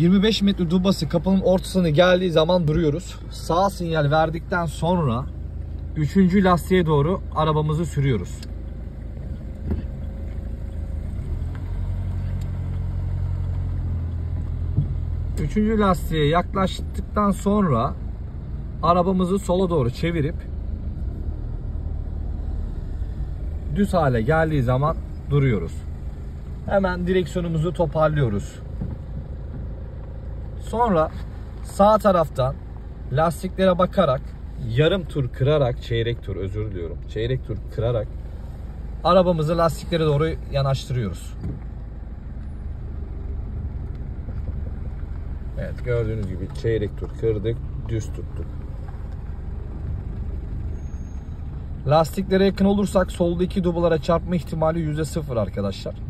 25 metre dubası kapının ortasını geldiği zaman duruyoruz. Sağ sinyal verdikten sonra 3. lastiğe doğru arabamızı sürüyoruz. Üçüncü lastiğe yaklaştıktan sonra arabamızı sola doğru çevirip düz hale geldiği zaman duruyoruz. Hemen direksiyonumuzu toparlıyoruz. Sonra sağ taraftan lastiklere bakarak yarım tur kırarak, çeyrek tur özür diliyorum. Çeyrek tur kırarak arabamızı lastiklere doğru yanaştırıyoruz. Evet gördüğünüz gibi çeyrek tur kırdık, düz tuttuk. Lastiklere yakın olursak soldaki dubalara çarpma ihtimali %0 arkadaşlar.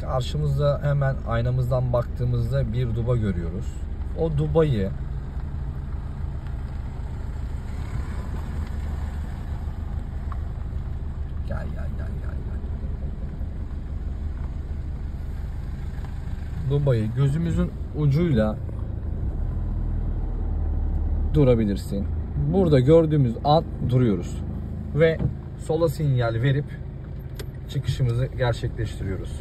Karşımızda hemen aynamızdan baktığımızda bir duba görüyoruz. O dubayı Gel gel gel gel gel. Dubayı gözümüzün ucuyla durabilirsin. Burada gördüğümüz an duruyoruz ve sola sinyal verip çıkışımızı gerçekleştiriyoruz.